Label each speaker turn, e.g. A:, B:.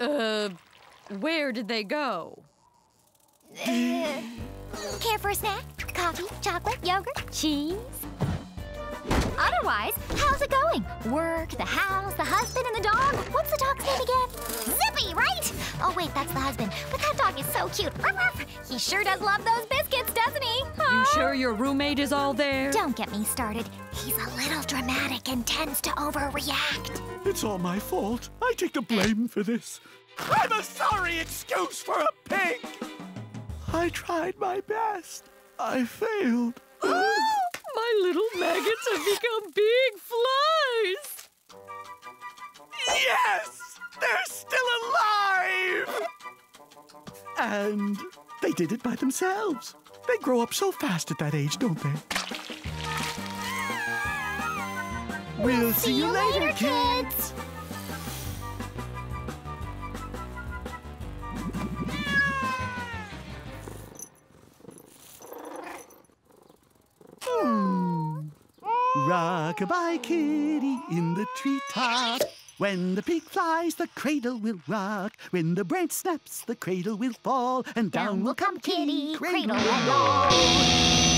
A: Uh, where did they go?
B: Care for a snack? Coffee, chocolate, yogurt, cheese? Otherwise, how's it going? Work, the house, the husband, and the dog? What's the dog's name again? Zippy, right? Oh, wait, that's the husband. But that dog is so cute. Ruff, ruff. He sure does love those biscuits,
A: sure your roommate is all there?
B: Don't get me started. He's a little dramatic and tends to overreact.
C: It's all my fault. I take the blame for this. I'm a sorry excuse for a pig. I tried my best. I failed.
A: My little maggots have become big flies!
C: Yes! They're still alive! And they did it by themselves. They grow up so fast at that age, don't they? We'll see, you later, kids. Hmm. Rock-a-bye kitty in the treetop. When the pig flies, the cradle will rock. When the branch snaps, the cradle will fall, and down, will come kitty, cradle and all.